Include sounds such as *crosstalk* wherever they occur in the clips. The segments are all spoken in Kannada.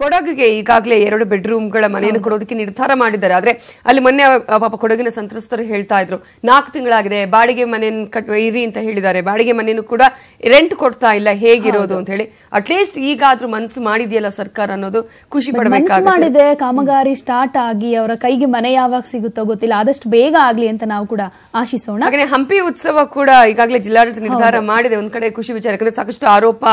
ಕೊಡಗಿಗೆ ಈಗಾಗಲೇ ಎರಡು ಬೆಡ್ರೂಮ್ಗಳ ಮನೆಯನ್ನು ಕೊಡೋದಕ್ಕೆ ನಿರ್ಧಾರ ಮಾಡಿದ್ದಾರೆ. ಆದ್ರೆ ಅಲ್ಲಿ ಮೊನ್ನೆ ಪಾಪ ಕೊಡಗಿನ ಸಂತ್ರಸ್ತರು ಹೇಳ್ತಾ ಇದ್ರು ನಾಲ್ಕು ತಿಂಗಳಾಗಿದೆ ಬಾಡಿಗೆ ಮನೆಯನ್ನು ಕಟ್ ಇರಿ ಅಂತ ಹೇಳಿದ್ದಾರೆ. ಬಾಡಿಗೆ ಮನೆಯನ್ನು ಕೂಡ ರೆಂಟ್ ಕೊಡ್ತಾ ಇಲ್ಲ ಹೇಗಿರೋದು ಅಂತ ಹೇಳಿ. ಅಟ್ಲೀಸ್ಟ್ ಈಗಾದ್ರೂ ಮನ್ಸು ಮಾಡಿದೆಯಲ್ಲ ಸರ್ಕಾರ ಅನ್ನೋದು ಖುಷಿ ಮಾಡಿದೆ ಕಾಮಗಾರಿ ಸ್ಟಾರ್ಟ್ ಆಗಿ ಅವರ ಕೈಗೆ ಮನೆ ಯಾವಾಗ ಸಿಗುತ್ತೋ ಗೊತ್ತಿಲ್ಲ. ಆದಷ್ಟು ಬೇಗ ಆಗ್ಲಿ ಅಂತ ನಾವು ಕೂಡ ಆಶಿಸೋಣ. ಹಾಗೆ ಹಂಪಿ ಉತ್ಸವ ಕೂಡ ಈಗಾಗಲೇ ಜಿಲ್ಲಾಡಳಿತ ನಿರ್ಧಾರ ಮಾಡಿದೆ. ಒಂದ್ ಕಡೆ ಖುಷಿ ವಿಚಾರ ಯಾಕಂದ್ರೆ ಸಾಕಷ್ಟು ಆರೋಪ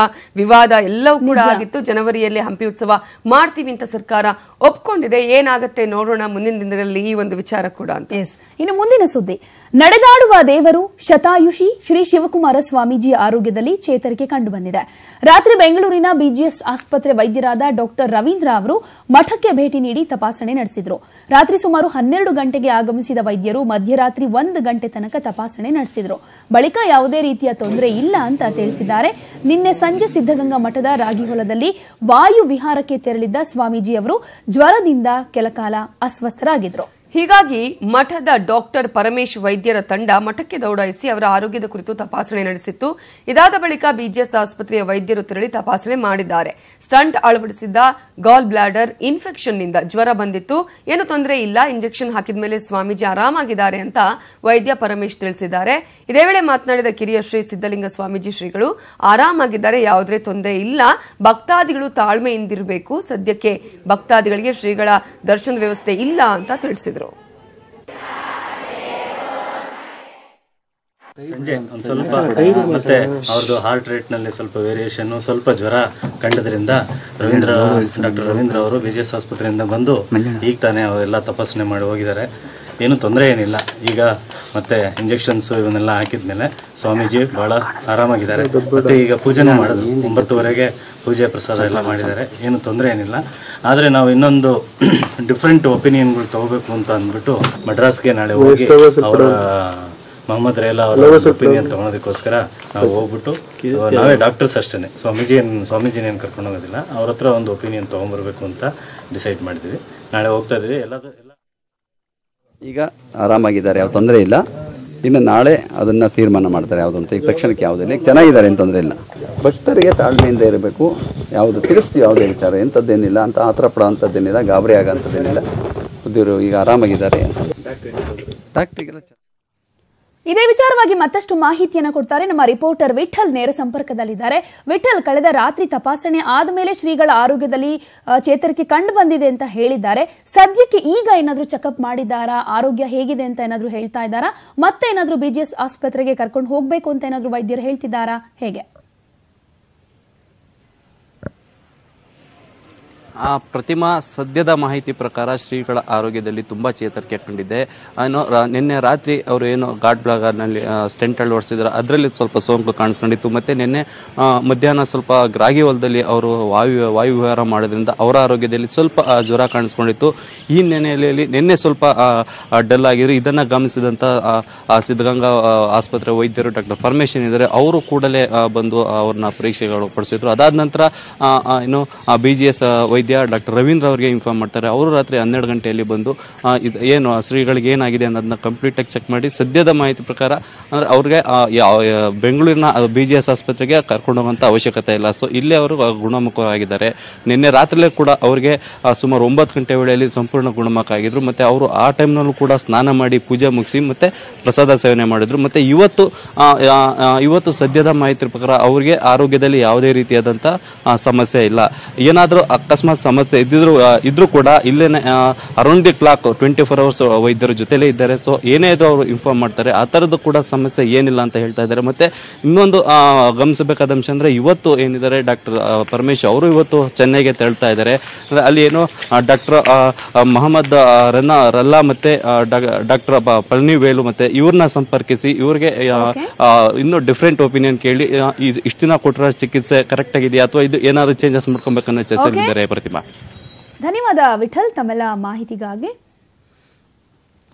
ವಿವಾದ ಎಲ್ಲವೂ ಕೂಡ ಆಗಿತ್ತು. ಜನವರಿಯಲ್ಲಿ ಹಂಪಿ ಉತ್ಸವ ಮಾಡ್ತೀವಿ ಅಂತ ಸರ್ಕಾರ ಒಪ್ಕೊಂಡಿದೆ, ಏನಾಗುತ್ತೆ ನೋಡೋಣ, ಮುಂದಿನ ದಿನದಲ್ಲಿ ಈ ಒಂದು ವಿಚಾರ ಕೂಡ ಅಂತ. ಇನ್ನು ಮುಂದಿನ ಸುದ್ದಿ. ನಡೆದಾಡುವ ದೇವರು ಶತಾಯುಷಿ ಶ್ರೀ ಶಿವಕುಮಾರ ಸ್ವಾಮೀಜಿ ಆರೋಗ್ಯದಲ್ಲಿ ಚೇತರಿಕೆ ಕಂಡುಬಂದಿದೆ. ರಾತ್ರಿ ಬೆಂಗಳೂರಿನ ಬಿಜಿಎಸ್ ಆಸ್ಪತ್ರೆ ವೈದ್ಯರಾದ ಡಾಕ್ಟರ್ ರವೀಂದ್ರ ಅವರು ಮಠಕ್ಕೆ ಭೇಟಿ ನೀಡಿ ತಪಾಸಣೆ ನಡೆಸಿದರು. ರಾತ್ರಿ ಸುಮಾರು ಹನ್ನೆರಡು ಗಂಟೆಗೆ ಆಗಮಿಸಿದ ವೈದ್ಯರು ಮಧ್ಯರಾತ್ರಿ ಒಂದು ಗಂಟೆ ತನಕ ತಪಾಸಣೆ ನಡೆಸಿದರು. ಬಳಿಕ ಯಾವುದೇ ರೀತಿಯ ತೊಂದರೆ ಇಲ್ಲ ಅಂತ ತಿಳಿಸಿದ್ದಾರೆ. ನಿನ್ನೆ ಸಂಜೆ ಸಿದ್ದಗಂಗಾ ಮಠದ ರಾಗಿಹೊಲದಲ್ಲಿ ವಾಯು ವಿಹಾರಕ್ಕೆ ತೆರಳಿದ್ದ ಸ್ವಾಮೀಜಿ ಅವರು ಜ್ವರದಿಂದ ಕೆಲಕಾಲ ಅಸ್ವಸ್ಥರಾಗಿದ್ರು ಹೀಗಾಗಿ ಮಠದ ಡಾಕ್ಟರ್ ಪರಮೇಶ್ ವೈದ್ಯರ ತಂಡ ಮಠಕ್ಕೆ ದೌಡಾಯಿಸಿ ಅವರ ಆರೋಗ್ಯದ ಕುರಿತು ತಪಾಸಣೆ ನಡೆಸಿತ್ತು. ಇದಾದ ಬಳಿಕ ಬಿಜಿಎಸ್ ಆಸ್ಪತ್ರೆಯ ವೈದ್ಯರು ತೆರಳಿ ತಪಾಸಣೆ ಮಾಡಿದ್ದಾರೆ. ಸ್ಟಂಟ್ ಅಳವಡಿಸಿದ್ದ ಗಾಲ್ ಬ್ಲಾಡರ್ ಇನ್ಫೆಕ್ಷನ್ನಿಂದ ಜ್ವರ ಬಂದಿತ್ತು. ಏನು ತೊಂದರೆ ಇಲ್ಲ, ಇಂಜೆಕ್ಷನ್ ಹಾಕಿದ ಮೇಲೆ ಸ್ವಾಮೀಜಿ ಆರಾಮಾಗಿದ್ದಾರೆ ಅಂತ ವೈದ್ಯ ಪರಮೇಶ್ ತಿಳಿಸಿದ್ದಾರೆ. ಇದೇ ವೇಳೆ ಮಾತನಾಡಿದ ಕಿರಿಯ ಶ್ರೀ ಸಿದ್ದಲಿಂಗ ಸ್ವಾಮೀಜಿ ಶ್ರೀಗಳು, ಆರಾಮಾಗಿದ್ದಾರೆ, ಯಾವುದೇ ತೊಂದರೆ ಇಲ್ಲ, ಭಕ್ತಾದಿಗಳು ತಾಳ್ಮೆಯಿಂದಿರಬೇಕು, ಸದ್ಯಕ್ಕೆ ಭಕ್ತಾದಿಗಳಿಗೆ ಶ್ರೀಗಳ ದರ್ಶನದ ವ್ಯವಸ್ಥೆ ಇಲ್ಲ ಅಂತ ತಿಳಿಸಿದರು. ಸಂಜೆ ಒಂದು ಸ್ವಲ್ಪ ಮತ್ತೆ ಅವ್ರದ್ದು ಹಾರ್ಟ್ ರೇಟ್ನಲ್ಲಿ ಸ್ವಲ್ಪ ವೇರಿಯೇಷನ್ ಸ್ವಲ್ಪ ಜ್ವರ ಕಂಡದ್ರಿಂದ ರವೀಂದ್ರ ಡಾಕ್ಟರ್ ರವೀಂದ್ರ ಅವರು ಎಸ್ ಆಸ್ಪತ್ರೆಯಿಂದ ಬಂದು ಈಗ ತಾನೇ ಅವರೆಲ್ಲ ತಪಾಸಣೆ ಮಾಡಿ ಹೋಗಿದ್ದಾರೆ. ಏನು ತೊಂದರೆ ಏನಿಲ್ಲ. ಈಗ ಮತ್ತೆ ಇಂಜೆಕ್ಷನ್ಸ್ ಇವನ್ನೆಲ್ಲ ಹಾಕಿದ್ಮೇಲೆ ಸ್ವಾಮೀಜಿ ಬಹಳ ಆರಾಮಾಗಿದ್ದಾರೆ. ಮತ್ತೆ ಈಗ ಪೂಜೆನೂ ಮಾಡಿದ್ರು. ಒಂಬತ್ತುವರೆಗೆ ಪೂಜೆ ಪ್ರಸಾದ ಎಲ್ಲ ಮಾಡಿದ್ದಾರೆ. ಏನು ತೊಂದರೆ ಏನಿಲ್ಲ. ಆದರೆ ನಾವು ಇನ್ನೊಂದು *clears throat* ಡಿಫ್ರೆಂಟ್ ಒಪಿನಿಯನ್ಗಳು ತಗೋಬೇಕು ಅಂತ ಅಂದ್ಬಿಟ್ಟು ಮಡ್ರಾಸ್ಗೆ ನಾಳೆ ಹೋಗಿ ಅವರ ಮೊಹಮ್ಮದ್ ರೇಲಾ ಅವರ ಒಪಿನಿಯನ್ ತಗೊಳೋದಕ್ಕೋಸ್ಕರ ನಾವು ಹೋಗ್ಬಿಟ್ಟು ನಾವೇ ಡಾಕ್ಟರ್ಸ್ ಅಷ್ಟೇ ಸ್ವಾಮೀಜಿ ಏನ್ ಸ್ವಾಮೀಜಿನ ಏನು ಕರ್ಕೊಂಡು ಹೋಗೋದಿಲ್ಲ. ಅವ್ರ ಹತ್ರ ಒಂದು ಒಪಿನಿಯನ್ ತೊಗೊಂಬರ್ಬೇಕು ಅಂತ ಡಿಸೈಡ್ ಮಾಡಿದ್ವಿ. ನಾಳೆ ಹೋಗ್ತಾ ಇದ್ವಿ ಎಲ್ಲದು ಎಲ್ಲ ಈಗ ಆರಾಮಾಗಿದ್ದಾರೆ. ಯಾವ ತೊಂದರೆ ಇಲ್ಲ. ಇನ್ನು ನಾಳೆ ಅದನ್ನು ತೀರ್ಮಾನ ಮಾಡ್ತಾರೆ ಯಾವುದು ಅಂತ. ಈಗ ತಕ್ಷಣಕ್ಕೆ ಯಾವುದಿಲ್ಲ ಈಗ ಚೆನ್ನಾಗಿದ್ದಾರೆ ಏನು ತೊಂದರೆ ಇಲ್ಲ. ಭಕ್ತರಿಗೆ ತಾಳ್ಮೆಯಿಂದ ಇರಬೇಕು. ಯಾವುದು ತಿಳಿಸ್ತೀವಿ ಯಾವುದೇ ವಿಚಾರ. ಎಂಥದ್ದೇನಿಲ್ಲ ಅಂತ ಆತರ ಪಡೋ ಅಂಥದ್ದೇನಿಲ್ಲ. ಗಾಬರಿ ಆಗೋಂಥದ್ದೇನಿಲ್ಲ ಬುದ್ಧಿರು ಈಗ ಆರಾಮಾಗಿದ್ದಾರೆ. ಡಾಕ್ಟ್ರಿಗೆಲ್ಲ ಇದೇ ವಿಚಾರವಾಗಿ ಮತ್ತಷ್ಟು ಮಾಹಿತಿಯನ್ನು ಕೊಡ್ತಾರೆ ನಮ್ಮ ರಿಪೋರ್ಟರ್ ವಿಠಲ್ ನೇರ ಸಂಪರ್ಕದಲ್ಲಿದ್ದಾರೆ. ವಿಠಲ್, ಕಳೆದ ರಾತ್ರಿ ತಪಾಸಣೆ ಆದಮೇಲೆ ಶ್ರೀಗಳ ಆರೋಗ್ಯದಲ್ಲಿ ಚೇತರಿಕೆ ಕಂಡು ಬಂದಿದೆ ಅಂತ ಹೇಳಿದ್ದಾರೆ. ಸದ್ಯಕ್ಕೆ ಈಗ ಏನಾದರೂ ಚೆಕಪ್ ಮಾಡಿದ್ದಾರಾ? ಆರೋಗ್ಯ ಹೇಗಿದೆ ಅಂತ ಏನಾದರೂ ಹೇಳ್ತಾ ಇದ್ದಾರಾ? ಮತ್ತೆ ಏನಾದರೂ ಬಿಜಿಎಸ್ ಆಸ್ಪತ್ರೆಗೆ ಕರ್ಕೊಂಡು ಹೋಗಬೇಕು ಅಂತ ಏನಾದರೂ ವೈದ್ಯರು ಹೇಳ್ತಿದ್ದಾರಾ? ಹೇಗೆ? ಆ ಪ್ರತಿಮಾ ಸದ್ಯದ ಮಾಹಿತಿ ಪ್ರಕಾರ ಶ್ರೀಗಳ ಆರೋಗ್ಯದಲ್ಲಿ ತುಂಬಾ ಚೇತರಿಕೆ ಕಂಡಿದೆ. ಏನೋ ನಿನ್ನೆ ರಾತ್ರಿ ಅವರು ಏನು ಗಾಡ್ ಬ್ಲಾಗರ್ನಲ್ಲಿ ಸ್ಟೆಂಟ್ ಅಳವಡಿಸಿದ್ರು ಅದರಲ್ಲಿ ಸ್ವಲ್ಪ ಸೋಂಕು ಕಾಣಿಸ್ಕೊಂಡಿತ್ತು. ಮತ್ತೆ ನಿನ್ನೆ ಮಧ್ಯಾಹ್ನ ಸ್ವಲ್ಪ ಗ್ರಾಗಿ ಹೊಲದಲ್ಲಿ ಅವರು ವಾಯು ವಾಯು ವಿಹಾರ ಮಾಡೋದ್ರಿಂದ ಅವರ ಆರೋಗ್ಯದಲ್ಲಿ ಸ್ವಲ್ಪ ಜ್ವರ ಕಾಣಿಸ್ಕೊಂಡಿತ್ತು. ಈ ನೆನೆಯಲ್ಲಿ ನಿನ್ನೆ ಸ್ವಲ್ಪ ಡಲ್ ಆಗಿದ್ರು. ಇದನ್ನ ಆ ಸಿದ್ಧಗಂಗಾ ಆಸ್ಪತ್ರೆ ವೈದ್ಯರು ಡಾಕ್ಟರ್ ಪರಮೇಶನ್ ಇದ್ದಾರೆ. ಅವರು ಕೂಡಲೇ ಬಂದು ಅವ್ರನ್ನ ಪರೀಕ್ಷೆಗಳು ಪಡಿಸಿದ್ರು ಅದಾದ ನಂತರ ಏನು ಬಿ ಜಿ ಎಸ್ ವೈದ್ಯ ಡಾಕ್ಟರ್ ರವೀಂದ್ರ ಅವರಿಗೆ ಇನ್ಫಾರ್ಮ್ ಮಾಡ್ತಾರೆ. ಅವರು ರಾತ್ರಿ ಹನ್ನೆರಡು ಗಂಟೆಯಲ್ಲಿ ಬಂದು ಏನು ಶ್ರೀಗಳಿಗೆ ಏನಾಗಿದೆ ಅನ್ನೋದನ್ನ ಕಂಪ್ಲೀಟ್ ಆಗಿ ಚೆಕ್ ಮಾಡಿ, ಸದ್ಯದ ಮಾಹಿತಿ ಪ್ರಕಾರ, ಅಂದ್ರೆ ಅವ್ರಿಗೆ ಬೆಂಗಳೂರಿನ ಬಿ ಜಿ ಎಸ್ ಆಸ್ಪತ್ರೆಗೆ ಕರ್ಕೊಂಡು ಅವಶ್ಯಕತೆ ಇಲ್ಲ. ಸೊ ಇಲ್ಲೇ ಅವರು ಗುಣಮುಖರಾಗಿದ್ದಾರೆ. ನಿನ್ನೆ ರಾತ್ರಿಲೇ ಕೂಡ ಅವರಿಗೆ ಸುಮಾರು ಒಂಬತ್ತು ಗಂಟೆ ವೇಳೆಯಲ್ಲಿ ಸಂಪೂರ್ಣ ಗುಣಮುಖ ಆಗಿದ್ರು. ಮತ್ತೆ ಅವರು ಆ ಟೈಮ್ನಲ್ಲೂ ಕೂಡ ಸ್ನಾನ ಮಾಡಿ ಪೂಜೆ ಮುಗಿಸಿ, ಮತ್ತೆ ಪ್ರಸಾದ ಸೇವನೆ ಮಾಡಿದ್ರು. ಮತ್ತೆ ಇವತ್ತು ಇವತ್ತು ಸದ್ಯದ ಮಾಹಿತಿ ಪ್ರಕಾರ ಅವರಿಗೆ ಆರೋಗ್ಯದಲ್ಲಿ ಯಾವುದೇ ರೀತಿಯಾದಂಥ ಸಮಸ್ಯೆ ಇಲ್ಲ. ಏನಾದರೂ ಅಕಸ್ಮಾತ್ ಸಮಸ್ಯೆ ಇದ್ದಿದ್ರು ಇದ್ರು ಕೂಡ ಇಲ್ಲೇ around the clock twenty four hours ವೈದ್ಯರ ಜೊತೆಲೇ ಇದ್ದಾರೆ. ಸೊ ಏನೇ ಇದ್ರೂ ಅವರು ಇನ್ಫಾರ್ಮ್ ಮಾಡ್ತಾರೆ. ಆ ಥರದ್ದು ಕೂಡ ಸಮಸ್ಯೆ ಏನಿಲ್ಲ ಅಂತ ಹೇಳ್ತಾ ಇದ್ದಾರೆ. ಮತ್ತೆ ಇನ್ನೊಂದು ಗಮನಿಸಬೇಕಾದ ಅಂಶ ಅಂದ್ರೆ ಇವತ್ತು ಏನಿದ್ದಾರೆ ಡಾಕ್ಟರ್ ಪರಮೇಶ್ ಅವರು ಇವತ್ತು ಚೆನ್ನೈಗೆ ತೆರಳ್ತಾ ಇದ್ದಾರೆ. ಅಂದ್ರೆ ಅಲ್ಲಿ ಏನು ಡಾಕ್ಟರ್ ಮೊಹಮ್ಮದ್ ರನ್ನ ರಲ್ಲಾ ಮತ್ತೆ ಡಾಕ್ಟರ್ ಪಳನಿವೇಲು ಮತ್ತೆ ಇವ್ರನ್ನ ಸಂಪರ್ಕಿಸಿ ಇವ್ರಿಗೆ ಇನ್ನೂ ಡಿಫ್ರೆಂಟ್ ಒಪಿನಿಯನ್ ಕೇಳಿ ಇಷ್ಟು ದಿನ ಕೊಟ್ಟಿರೋ ಚಿಕಿತ್ಸೆ ಕರೆಕ್ಟ್ ಆಗಿದೆಯಾ ಅಥವಾ ಇದು ಏನಾದ್ರು ಚೇಂಜಸ್ ಮಾಡ್ಕೊಬೇಕನ್ನೋ ಚರ್ಚೆಲಿದ್ದಾರೆ ಪ್ರತಿಮಾ. ಧನ್ಯವಾದ ವಿಠಲ್ ತಮ್ಮೆಲ್ಲ ಮಾಹಿತಿಗಾಗಿ.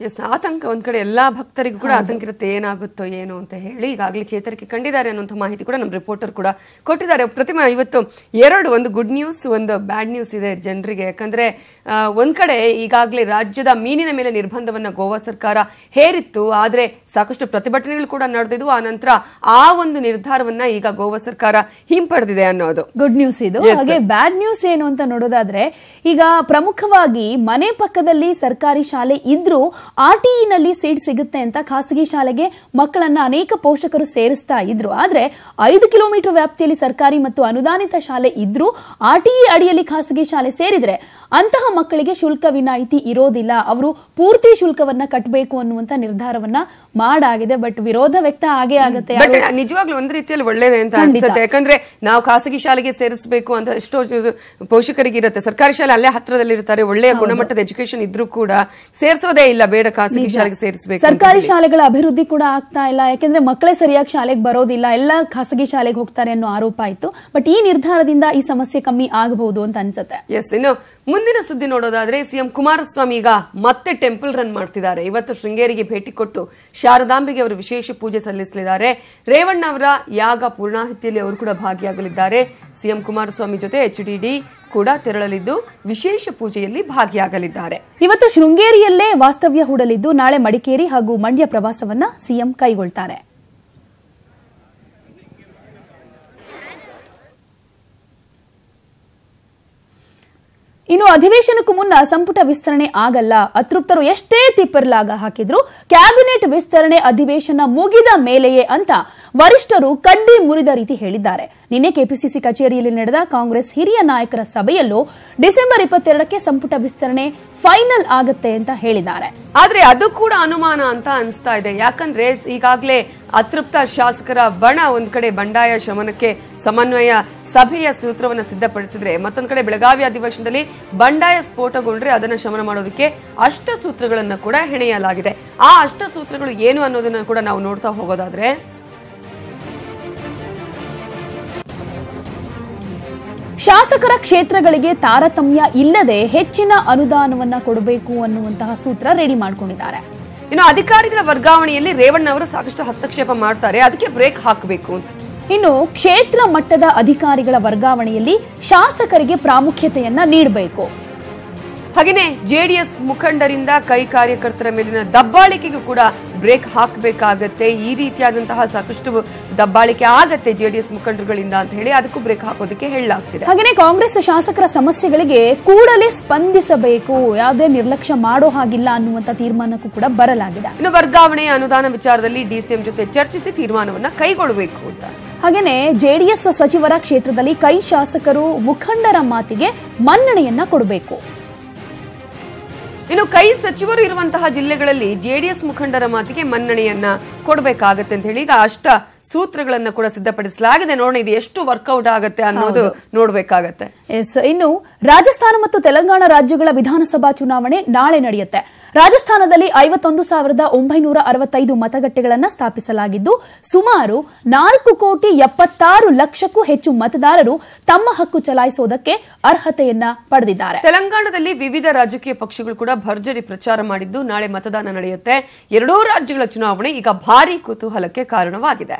ಎಸ್ ಆತಂಕ ಒಂದ್ ಕಡೆ ಎಲ್ಲಾ ಭಕ್ತರಿಗೂ ಕೂಡ ಆತಂಕ ಇರುತ್ತೆ ಏನಾಗುತ್ತೋ ಏನು ಅಂತ ಹೇಳಿ ಈಗಾಗಲೇ ಚೇತರಿಕೆ ಕಂಡಿದ್ದಾರೆ ಅನ್ನುವಂಥ ಮಾಹಿತಿ ಕೂಡ ನಮ್ಮ ರಿಪೋರ್ಟರ್ ಕೂಡ ಕೊಟ್ಟಿದ್ದಾರೆ. ಪ್ರತಿಮಾ ಇವತ್ತು ಎರಡು ಒಂದು ಗುಡ್ ನ್ಯೂಸ್ ಒಂದು ಬ್ಯಾಡ್ ನ್ಯೂಸ್ ಇದೆ ಜನರಿಗೆ. ಯಾಕಂದ್ರೆ ಒಂದ್ ಕಡೆ ಈಗಾಗಲೇ ರಾಜ್ಯದ ಮೀನಿನ ಮೇಲೆ ನಿರ್ಬಂಧವನ್ನ ಗೋವಾ ಸರ್ಕಾರ ಹೇರಿತ್ತು. ಆದ್ರೆ ಸಾಕಷ್ಟು ಪ್ರತಿಭಟನೆಗಳು ಕೂಡ ನಡೆದಿದ್ವು ಆ ನಂತರ ಆ ಒಂದು ನಿರ್ಧಾರವನ್ನ ಈಗ ಗೋವಾ ಸರ್ಕಾರ ಹಿಂಪಡೆದಿದೆ ಅನ್ನೋದು. ಗುಡ್ ನ್ಯೂಸ್ ಇದು. ಹಾಗೆ ಬ್ಯಾಡ್ ನ್ಯೂಸ್ ಏನು ಅಂತ ನೋಡೋದಾದ್ರೆ ಈಗ ಪ್ರಮುಖವಾಗಿ ಮನೆ ಪಕ್ಕದಲ್ಲಿ ಸರ್ಕಾರಿ ಶಾಲೆ ಇದ್ರೂ ಆರ್ಟಿಇನಲ್ಲಿ ನಲ್ಲಿ ಸೀಟ್ ಸಿಗುತ್ತೆ ಅಂತ ಖಾಸಗಿ ಶಾಲೆಗೆ ಮಕ್ಕಳನ್ನ ಅನೇಕ ಪೋಷಕರು ಸೇರಿಸ್ತಾ ಇದ್ರು. ಆದ್ರೆ ಐದು ಕಿಲೋಮೀಟರ್ ವ್ಯಾಪ್ತಿಯಲ್ಲಿ ಸರ್ಕಾರಿ ಮತ್ತು ಅನುದಾನಿತ ಶಾಲೆ ಇದ್ರೂ ಆರ್ಟಿಇ ಅಡಿಯಲ್ಲಿ ಖಾಸಗಿ ಶಾಲೆ ಸೇರಿದ್ರೆ ಅಂತಹ ಮಕ್ಕಳಿಗೆ ಶುಲ್ಕ ವಿನಾಯಿತಿ ಇರೋದಿಲ್ಲ. ಅವರು ಪೂರ್ತಿ ಶುಲ್ಕವನ್ನ ಕಟ್ಟಬೇಕು ಅನ್ನುವಂತ ನಿರ್ಧಾರವನ್ನ ಮಾಡಾಗಿದೆ ಬಟ್ ವಿರೋಧ ವ್ಯಕ್ತ ಆಗೇ ಆಗುತ್ತೆ ಬಟ್ ನಿಜವಾಗ್ಲೂ ಒಂದ್ ರೀತಿಯಲ್ಲಿ ಒಳ್ಳೇದೇ ಅಂತ ಅನ್ಸುತ್ತೆ. ಯಾಕಂದ್ರೆ ನಾವು ಖಾಸಗಿ ಶಾಲೆಗೆ ಸೇರಿಸಬೇಕು ಅಂತ ಎಷ್ಟೋ ಪೋಷಕರಿಗೆ ಇರುತ್ತೆ. ಸರ್ಕಾರಿ ಶಾಲೆ ಅಲ್ಲೇ ಹತ್ರದಲ್ಲಿ ಇರ್ತಾರೆ ಒಳ್ಳೆಯ ಗುಣಮಟ್ಟದ ಎಜುಕೇಶನ್ ಇದ್ರೂ ಕೂಡ ಸೇರಿಸೋದೇ ಇಲ್ಲ. ಬೇಡ ಖಾಸಗಿ ಶಾಲೆಗೆ ಸೇರಿಸಬೇಕು ಸರ್ಕಾರಿ ಶಾಲೆಗಳ ಅಭಿವೃದ್ಧಿ ಕೂಡ ಆಗ್ತಾ ಇಲ್ಲ. ಯಾಕಂದ್ರೆ ಮಕ್ಕಳೇ ಸರಿಯಾಗಿ ಶಾಲೆಗೆ ಬರೋದಿಲ್ಲ. ಎಲ್ಲ ಖಾಸಗಿ ಶಾಲೆಗೆ ಹೋಗ್ತಾರೆ ಅನ್ನೋ ಆರೋಪ ಇತ್ತು ಬಟ್ ಈ ನಿರ್ಧಾರದಿಂದ ಈ ಸಮಸ್ಯೆ ಕಮ್ಮಿ ಆಗಬಹುದು ಅಂತ ಅನ್ಸುತ್ತೆ. ಎಸ್ ಇನ್ನು ಮುಂದಿನ ಸುದ್ದಿ ನೋಡೋದಾದ್ರೆ ಸಿಎಂ ಕುಮಾರಸ್ವಾಮಿ ಈಗ ಮತ್ತೆ ಟೆಂಪಲ್ ರನ್ ಮಾಡ್ತಿದ್ದಾರೆ. ಇವತ್ತು ಶೃಂಗೇರಿಗೆ ಭೇಟಿ ಕೊಟ್ಟು ಶಾರದಾಂಬೆಗೆ ಅವರು ವಿಶೇಷ ಪೂಜೆ ಸಲ್ಲಿಸಲಿದ್ದಾರೆ. ರೇವಣ್ಣ ಅವರ ಯಾಗ ಪೂರ್ಣಾಹುತಿಯಲ್ಲಿ ಅವರು ಕೂಡ ಭಾಗಿಯಾಗಲಿದ್ದಾರೆ. ಸಿಎಂ ಕುಮಾರಸ್ವಾಮಿ ಜೊತೆ ಎಚ್ಡಿಡಿ ಕೂಡ ತೆರಳಲಿದ್ದು, ವಿಶೇಷ ಪೂಜೆಯಲ್ಲಿ ಭಾಗಿಯಾಗಲಿದ್ದಾರೆ. ಇವತ್ತು ಶೃಂಗೇರಿಯಲ್ಲೇ ವಾಸ್ತವ್ಯ ಹೂಡಲಿದ್ದು, ನಾಳೆ ಮಡಿಕೇರಿ ಹಾಗೂ ಮಂಡ್ಯ ಪ್ರವಾಸವನ್ನ ಸಿಎಂ ಕೈಗೊಳ್ತಾರೆ. ಇನ್ನು ಅಧಿವೇಶನಕ್ಕೂ ಮುನ್ನ ಸಂಪುಟ ವಿಸ್ತರಣೆ ಆಗಲ್ಲ. ಅತೃಪ್ತರು ಎಷ್ಟೇ ತಿಪ್ಪರ್ಲಾಗ ಹಾಕಿದ್ರು ಕ್ಯಾಬಿನೆಟ್ ವಿಸ್ತರಣೆ ಅಧಿವೇಶನ ಮುಗಿದ ಮೇಲೆಯೇ ಅಂತ ವರಿಷ್ಠರು ಕಡ್ಡಿ ಮುರಿದ ರೀತಿ ಹೇಳಿದ್ದಾರೆ. ನಿನ್ನೆ ಕೆಪಿಸಿಸಿ ಕಚೇರಿಯಲ್ಲಿ ನಡೆದ ಕಾಂಗ್ರೆಸ್ ಹಿರಿಯ ನಾಯಕರ ಸಭೆಯಲ್ಲೂ ಡಿಸೆಂಬರ್ ಇಪ್ಪತ್ತೆರಡಕ್ಕೆ ಸಂಪುಟ ವಿಸ್ತರಣೆ ಫೈನಲ್ ಆಗುತ್ತೆ ಅಂತ ಹೇಳಿದ್ದಾರೆ. ಆದ್ರೆ ಅದು ಕೂಡ ಅನುಮಾನ ಅಂತ ಅನಿಸ್ತಾ ಇದೆ. ಯಾಕಂದ್ರೆ ಈಗಾಗಲೇ ಅತೃಪ್ತ ಶಾಸಕರ ಬಣ ಒಂದ್ ಕಡೆ ಬಂಡಾಯ ಶಮನಕ್ಕೆ ಸಮನ್ವಯ ಸಭೆಯ ಸೂತ್ರವನ್ನ ಸಿದ್ಧಪಡಿಸಿದ್ರೆ ಮತ್ತೊಂದು ಕಡೆ ಬೆಳಗಾವಿ ಅಧಿವೇಶನದಲ್ಲಿ ಬಂಡಾಯ ಸ್ಫೋಟಗೊಂಡ್ರೆ ಅದನ್ನ ಶಮನ ಮಾಡೋದಕ್ಕೆ ಅಷ್ಟ ಸೂತ್ರಗಳನ್ನ ಕೂಡ ಹೆಣೆಯಲಾಗಿದೆ. ಆ ಅಷ್ಟ ಸೂತ್ರಗಳು ಏನು ಅನ್ನೋದನ್ನ ಕೂಡ ನಾವು ನೋಡ್ತಾ ಹೋಗೋದಾದ್ರೆ ಶಾಸಕರ ಕ್ಷೇತ್ರಗಳಿಗೆ ತಾರತಮ್ಯ ಇಲ್ಲದೆ ಹೆಚ್ಚಿನ ಅನುದಾನವನ್ನ ಕೊಡಬೇಕು ಅನ್ನುವಂತಹ ಸೂತ್ರ ರೆಡಿ ಮಾಡ್ಕೊಂಡಿದ್ದಾರೆ. ಇನ್ನು ಅಧಿಕಾರಿಗಳ ವರ್ಗಾವಣೆಯಲ್ಲಿ ರೇವಣ್ಣ ಅವರು ಸಾಕಷ್ಟು ಹಸ್ತಕ್ಷೇಪ ಮಾಡ್ತಾರೆ ಅದಕ್ಕೆ ಬ್ರೇಕ್ ಹಾಕಬೇಕು ಅಂತ. ಇನ್ನು ಕ್ಷೇತ್ರ ಮಟ್ಟದ ಅಧಿಕಾರಿಗಳ ವರ್ಗಾವಣೆಯಲ್ಲಿ ಶಾಸಕರಿಗೆ ಪ್ರಾಮುಖ್ಯತೆಯನ್ನ ನೀಡಬೇಕು. ಹಾಗೆಯೇ ಜೆಡಿಎಸ್ ಮುಖಂಡರಿಂದ ಕೈ ಕಾರ್ಯಕರ್ತರ ಮೇಲಿನ ದಬ್ಬಾಳಿಕೆಗೂ ಕೂಡ ಬ್ರೇಕ್ ಹಾಕಬೇಕಾಗತ್ತೆ. ಈ ರೀತಿಯಾದಂತಹ ಸಾಕಷ್ಟು ದಬ್ಬಾಳಿಕೆ ಆಗತ್ತೆ ಜೆಡಿಎಸ್ ಮುಖಂಡರುಗಳಿಂದ ಅಂತ ಹೇಳಿ ಅದಕ್ಕೂ ಬ್ರೇಕ್ ಹಾಕೋದಕ್ಕೆ ಹೇಳಲಾಗ್ತಿದೆ. ಹಾಗೆಯೇ ಕಾಂಗ್ರೆಸ್ ಶಾಸಕರ ಸಮಸ್ಯೆಗಳಿಗೆ ಕೂಡಲೇ ಸ್ಪಂದಿಸಬೇಕು. ಯಾವುದೇ ನಿರ್ಲಕ್ಷ್ಯ ಮಾಡೋ ಹಾಗಿಲ್ಲ ಅನ್ನುವಂತ ತೀರ್ಮಾನಕ್ಕೂ ಕೂಡ ಬರಲಾಗಿದೆ. ಇನ್ನು ವರ್ಗಾವಣೆ ಅನುದಾನ ವಿಚಾರದಲ್ಲಿ ಡಿಸಿಎಂ ಜೊತೆ ಚರ್ಚಿಸಿ ತೀರ್ಮಾನವನ್ನ ಕೈಗೊಳ್ಳಬೇಕು ಅಂತ. ಹಾಗೇನೆ ಜೆಡಿಎಸ್ ಸಚಿವರ ಕ್ಷೇತ್ರದಲ್ಲಿ ಕೈ ಶಾಸಕರು ಮುಖಂಡರ ಮಾತಿಗೆ ಮನ್ನಣೆಯನ್ನ ಕೊಡಬೇಕು. ಇನ್ನು ಕೈ ಸಚಿವರು ಇರುವಂತಹ ಜಿಲ್ಲೆಗಳಲ್ಲಿ ಜೆಡಿಎಸ್ ಮುಖಂಡರ ಮಾತಿಗೆ ಮನ್ನಣೆಯನ್ನ ಕೊಡಬೇಕಾಗತ್ತೆ ಅಂತ ಹೇಳಿ ಈಗ ಅಷ್ಟ ಸೂತ್ರಗಳನ್ನ ಕೂಡ ಸಿದ್ಧಪಡಿಸಲಾಗಿದೆ. ನೋಡೋಣ ಇದು ಎಷ್ಟು ವರ್ಕೌಟ್ ಆಗುತ್ತೆ ಅನ್ನೋದು ನೋಡ್ಬೇಕಾಗತ್ತೆ. ಎಸ್ ಇನ್ನು ರಾಜಸ್ಥಾನ ಮತ್ತು ತೆಲಂಗಾಣ ರಾಜ್ಯಗಳ ವಿಧಾನಸಭಾ ಚುನಾವಣೆ ನಾಳೆ ನಡೆಯುತ್ತೆ. ರಾಜಸ್ಥಾನದಲ್ಲಿ ಐವತ್ತೊಂದು ಸಾವಿರದ ಒಂಬೈನೂರ ಅರವತ್ತೈದು ಮತಗಟ್ಟೆಗಳನ್ನು ಸ್ಥಾಪಿಸಲಾಗಿದ್ದು ಸುಮಾರು ನಾಲ್ಕು ಕೋಟಿ ಎಪ್ಪತ್ತಾರು ಲಕ್ಷಕ್ಕೂ ಹೆಚ್ಚು ಮತದಾರರು ತಮ್ಮ ಹಕ್ಕು ಚಲಾಯಿಸುವುದಕ್ಕೆ ಅರ್ಹತೆಯನ್ನ ಪಡೆದಿದ್ದಾರೆ. ತೆಲಂಗಾಣದಲ್ಲಿ ವಿವಿಧ ರಾಜಕೀಯ ಪಕ್ಷಗಳು ಕೂಡ ಭರ್ಜರಿ ಪ್ರಚಾರ ಮಾಡಿದ್ದು ನಾಳೆ ಮತದಾನ ನಡೆಯುತ್ತೆ. ಎರಡೂ ರಾಜ್ಯಗಳ ಚುನಾವಣೆ ಈಗ ಭಾರಿ ಕುತೂಹಲಕ್ಕೆ ಕಾರಣವಾಗಿದೆ.